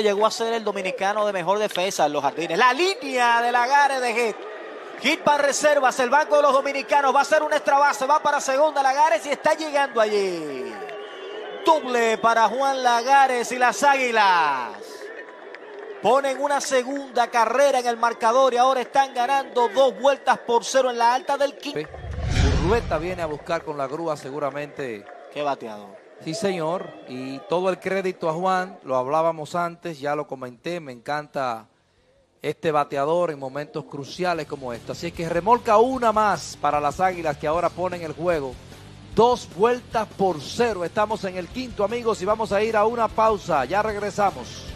llegó a ser el dominicano de mejor defensa en los jardines. La línea de Lagares de Hit. Hit para reservas, el banco de los dominicanos va a ser un extra base, va para segunda Lagares y está llegando allí. Doble para Juan Lagares y las Águilas. Ponen una segunda carrera en el marcador y ahora están ganando dos vueltas por cero en la alta del quinto. Rueta viene a buscar con la grúa seguramente. Qué bateador. Sí, señor. Y todo el crédito a Juan, lo hablábamos antes, ya lo comenté, me encanta este bateador en momentos cruciales como este. Así que remolca una más para las Águilas que ahora ponen el juego. Dos vueltas por cero. Estamos en el quinto, amigos, y vamos a ir a una pausa. Ya regresamos.